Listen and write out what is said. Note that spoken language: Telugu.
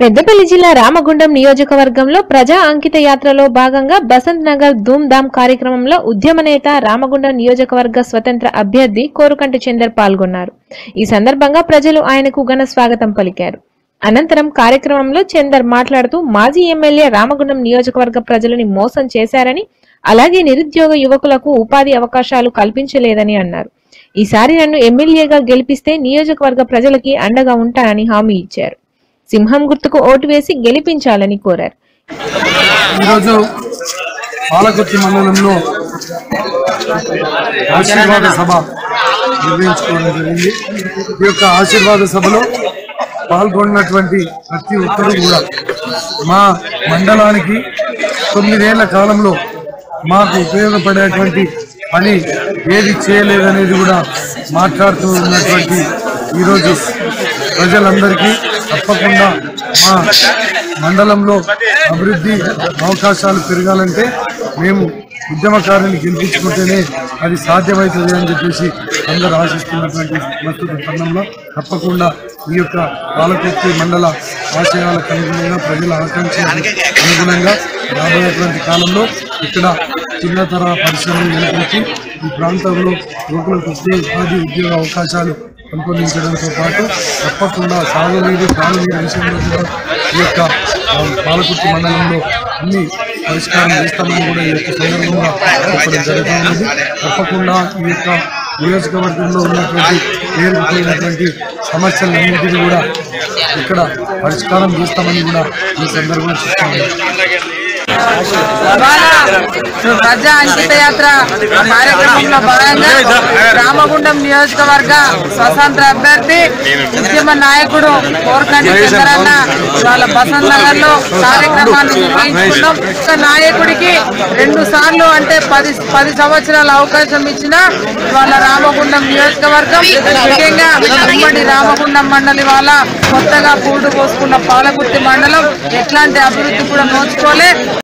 పెద్దపల్లి జిల్లా రామగుండం నియోజకవర్గంలో ప్రజా అంకిత యాత్రలో భాగంగా బసంత్ నగర్ ధూమ్ధామ్ కార్యక్రమంలో ఉద్యమ నేత రామగుండం నియోజకవర్గ స్వతంత్ర అభ్యర్థి కోరుకంటి చందర్ పాల్గొన్నారు. ఈ సందర్భంగా ప్రజలు ఆయనకు ఘన స్వాగతం పలికారు. అనంతరం కార్యక్రమంలో చందర్ మాట్లాడుతూ మాజీ ఎమ్మెల్యే రామగుండం నియోజకవర్గ ప్రజలని మోసం చేశారని అలాగే నిరుద్యోగ యువకులకు ఉపాధి అవకాశాలు కల్పించలేదని అన్నారు. ఈసారి నన్ను ఎమ్మెల్యేగా గెలిపిస్తే నియోజకవర్గ ప్రజలకి అండగా ఉంటానని హామీ ఇచ్చారు. సింహం గుర్తుకు ఓటు వేసి గెలిపించాలని కోరారు. ఈరోజు పాలకుర్తి మండలంలో ఆశీర్వాద సభ నిర్వహించుకోవడం జరిగింది. ఈ యొక్క ఆశీర్వాద సభలో పాల్గొన్నటువంటి ప్రతి ఒక్కరూ కూడా మా మండలానికి తొమ్మిదేళ్ళ కాలంలో మాకు ఉపయోగపడేటువంటి పని ఏది చేయలేదనేది కూడా మాట్లాడుతూ ఉన్నటువంటి ఈరోజు ప్రజలందరికీ తప్పకుండా మా మండలంలో అభివృద్ధి అవకాశాలు పెరగాలంటే మేము ఉద్యమకారుని గెలిపించుకుంటేనే అది సాధ్యమవుతుంది అని చెప్పేసి అందరూ ఆశిస్తున్నటువంటి ప్రస్తుత తరుణంలో తప్పకుండా ఈ యొక్క పాలకొత్తి మండల ఆశయాలకు అనుగుణంగా ప్రజల ఆకాంక్షలకు అనుగుణంగా రాబోయేటువంటి కాలంలో ఇక్కడ చిన్న తరహా పరిశ్రమలు నెలకొల్చి ఈ ప్రాంతంలో యువకులకు ఉపాధి ఉద్యోగ అవకాశాలు పెంపొందించడంతో పాటు తప్పకుండా సాగునీరు తాగునీరు విషయంలో కూడా ఈ యొక్క పాలకుర్తి మండలంలో అన్ని పరిష్కారం చేస్తామని కూడా ఈ యొక్క సందర్భంగా చెప్పడం జరుగుతున్నది. తప్పకుండా ఈ యొక్క నియోజకవర్గంలో ఉన్నటువంటి పేరుకుపోయినటువంటి సమస్యలన్నింటినీ కూడా ఇక్కడ పరిష్కారం చేస్తామని కూడా ఈ సందర్భంగా చెప్తున్నాను. ప్రజా అంకితయాత్ర కార్యక్రమంలో భాగంగా రామగుండం నియోజకవర్గ స్వతంత్ర అభ్యర్థి ఉద్యమ నాయకుడు కోరకండి చంద్రన్న వాళ్ళ బసంత్ నగర్లో కార్యక్రమాన్ని నిర్వహించుకున్నాం ఒక నాయకుడికి రెండు సార్లు అంటే పది పది సంవత్సరాల అవకాశం ఇచ్చిన వాళ్ళ రామగుండం నియోజకవర్గం. ముఖ్యంగా ఉమ్మడి రామగుండం మండలి వాళ్ళ కొత్తగా పూడు పోసుకున్న పాలకుర్తి మండలం ఎట్లాంటి అభివృద్ధి కూడా నోచుకోలే.